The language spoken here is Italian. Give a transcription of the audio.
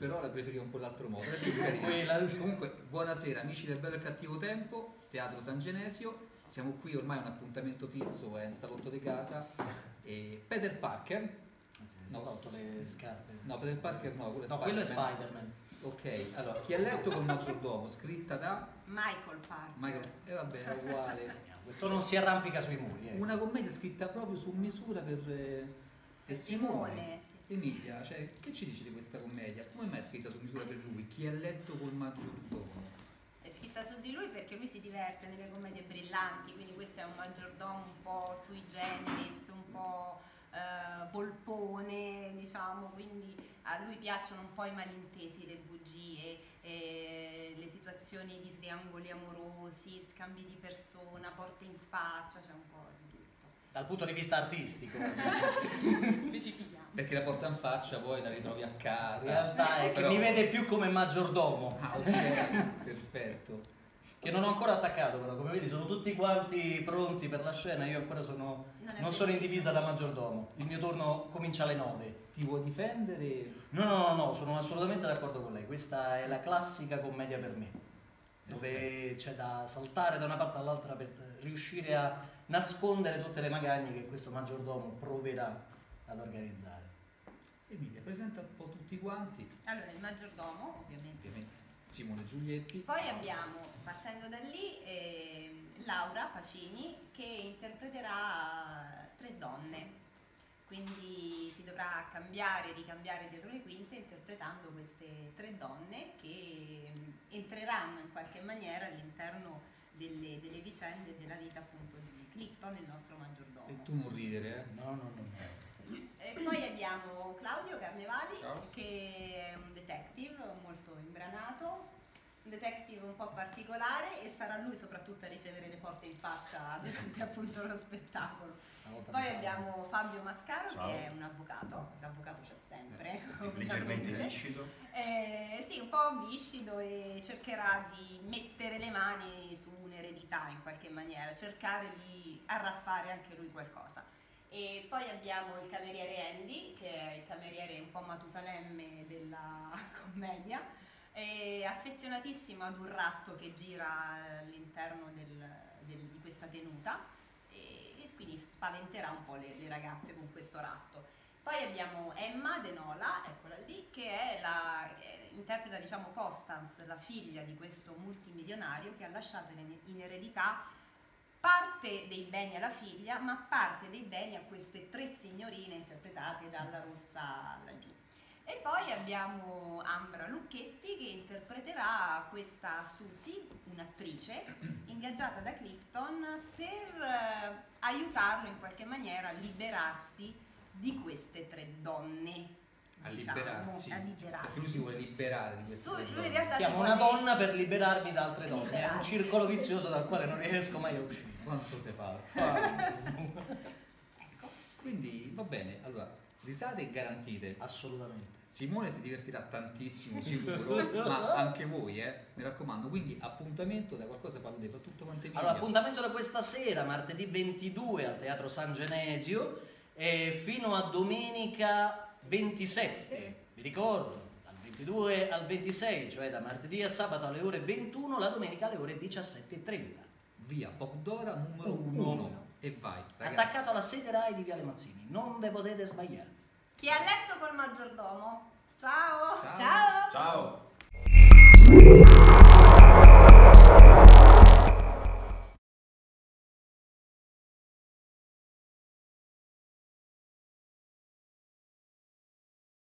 però la preferivo un po' l'altro modo. Quella- Comunque, buonasera amici del Bello e Cattivo Tempo, Teatro San Genesio. Siamo qui ormai un appuntamento fisso, è in salotto di casa. E Peter Parker, No, No, tolto le scarpe. no Peter Parker no, quello è No, quello è Spider-Man. Spider-Man. Ok, allora, chi ha letto col maggiordomo, scritta da Michael Parker. Michael... E va bene, è uguale. Questo non si arrampica sui muri. eh. Una commedia scritta proprio su misura per, eh, per Per Simone. Simone, sì. Emilia, cioè, che ci dici di questa commedia? Come mai è scritta su misura per lui? Chi ha letto col maggiordomo? È scritta su di lui perché lui si diverte nelle commedie brillanti, quindi questo è un maggiordomo un po' sui generis, un po' eh, volpone, diciamo, quindi a lui piacciono un po' i malintesi, le bugie, eh, le situazioni di triangoli amorosi, scambi di persona, porte in faccia, c'è un po' di tutto. Dal punto di vista artistico. Specifichiamo. Perché la porta in faccia, poi la ritrovi a In casa. realtà è che Però- mi vede più come maggiordomo. Ah, ok, perfetto. Che non ho ancora attaccato, però, come vedi, sono tutti quanti pronti per la scena. Io ancora sono. Non Non sono in divisa da maggiordomo. Il mio turno comincia alle 9. Ti vuoi difendere? No, no, no, no, sono assolutamente d'accordo con lei. Questa è la classica commedia per me. Dove c'è da saltare da una parte all'altra per riuscire a nascondere tutte le magagne che questo maggiordomo proverà ad organizzare. Emilia, presenta un po' tutti quanti. Allora, il maggiordomo, ovviamente. Ovviamente Simone Giulietti. Poi abbiamo, partendo da lì, ehm, Laura Pacini che interpreterà tre donne. Quindi si dovrà cambiare e ricambiare dietro le quinte interpretando queste tre donne che ehm, entreranno in qualche maniera all'interno delle, delle vicende della vita appunto di Clifton, il nostro maggiordomo. E tu non ridere, eh? No, no, no. E poi abbiamo Claudio Carnevali Ciao. che è un detective molto imbranato, un detective un po' particolare e sarà lui soprattutto a ricevere le porte in faccia durante appunto lo spettacolo. Poi abbiamo Fabio Mascaro Ciao. che è un avvocato, l'avvocato c'è sempre. leggermente ovviamente. viscido. Eh, sì, un po' viscido e cercherà di mettere le mani su un'eredità in qualche maniera, cercare di arraffare anche lui qualcosa. E poi abbiamo il cameriere Andy, che è il cameriere un po' Matusalemme della commedia, è affezionatissimo ad un ratto che gira all'interno di questa tenuta e, e quindi spaventerà un po' le, le ragazze con questo ratto. Poi abbiamo Emma De Nola, eccola lì, che è la, eh, interpreta diciamo Constance, la figlia di questo multimilionario che ha lasciato in, in eredità parte dei beni alla figlia, ma parte dei beni a queste tre signorine interpretate dalla rossa laggiù. E poi abbiamo Ambra Lucchetti che interpreterà questa Susie, un'attrice ingaggiata da Clifton per eh, aiutarlo in qualche maniera a liberarsi di queste tre donne. A diciamo, liberarsi. a liberarsi. Perché lui si vuole liberare di queste in donne. Chiamo una donna per liberarmi da altre donne. È un Liberarsi. circolo vizioso dal quale non riesco mai a uscire. Quanto sei falso. Ecco. Quindi va bene, allora, risate garantite. Assolutamente. Simone si divertirà tantissimo, sicuro, ma anche voi, eh, mi raccomando. Quindi appuntamento da qualcosa fallo fa tutto quanto Emilia. Allora, appuntamento da questa sera, martedì 22 al Teatro San Genesio e fino a domenica 27. Vi ricordo, dal 22 al 26, cioè da martedì a sabato alle ore 21, la domenica alle ore 17.30. Via Pogdora numero Uno. 1 e vai, ragazzi. Attaccato alla sede Rai di Viale Mazzini. Non ve potete sbagliare. Chi ha letto col maggiordomo? Ciao. Ciao. Ciao!